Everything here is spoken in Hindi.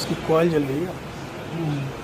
इसकी कॉयल जल रही है। हम्म।